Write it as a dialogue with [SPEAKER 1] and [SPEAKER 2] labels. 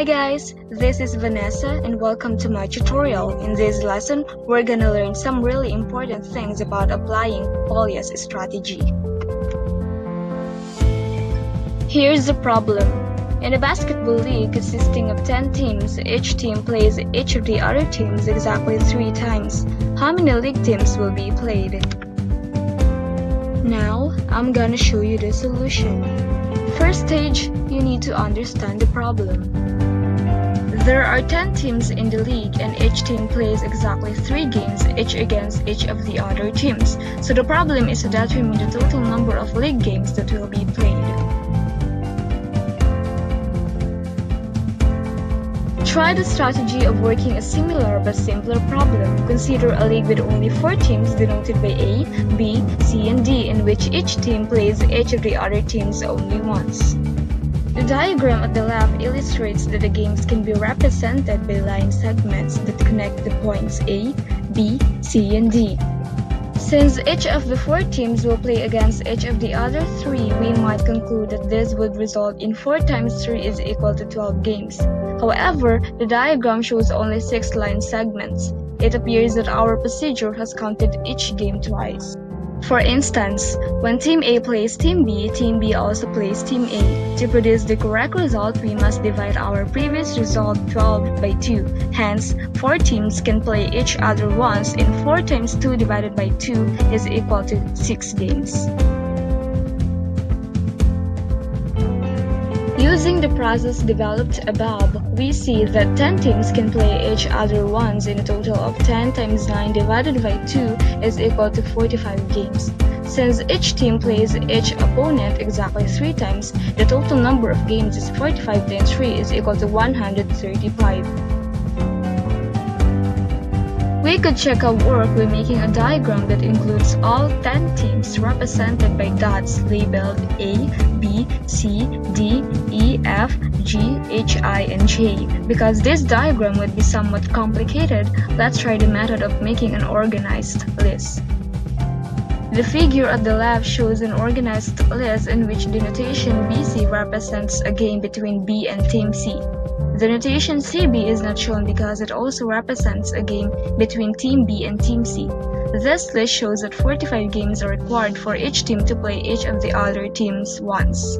[SPEAKER 1] Hi guys, this is Vanessa and welcome to my tutorial. In this lesson, we're gonna learn some really important things about applying Polya's strategy. Here's the problem. In a basketball league consisting of 10 teams, each team plays each of the other teams exactly 3 times. How many league teams will be played? Now, I'm gonna show you the solution. First stage, you need to understand the problem. There are 10 teams in the league and each team plays exactly 3 games each against each of the other teams. So the problem is to determine the total number of league games that will be played. Try the strategy of working a similar but simpler problem. Consider a league with only 4 teams denoted by A, B, C, and D in which each team plays each of the other teams only once. The diagram at the left illustrates that the games can be represented by line segments that connect the points A, B, C, and D. Since each of the four teams will play against each of the other three, we might conclude that this would result in 4 times 3 is equal to 12 games. However, the diagram shows only 6 line segments. It appears that our procedure has counted each game twice. For instance, when Team A plays Team B, Team B also plays Team A. To produce the correct result, we must divide our previous result 12 by 2. Hence, 4 teams can play each other once and 4 times 2 divided by 2 is equal to 6 games. Using the process developed above, we see that 10 teams can play each other once in a total of 10 times 9 divided by 2 is equal to 45 games. Since each team plays each opponent exactly 3 times, the total number of games is 45 times 3 is equal to 135. We could check our work by making a diagram that includes all 10 teams represented by dots labeled A, B, C, D, G, H, I, and J. Because this diagram would be somewhat complicated, let's try the method of making an organized list. The figure at the left shows an organized list in which the notation BC represents a game between B and Team C. The notation CB is not shown because it also represents a game between Team B and Team C. This list shows that 45 games are required for each team to play each of the other teams once.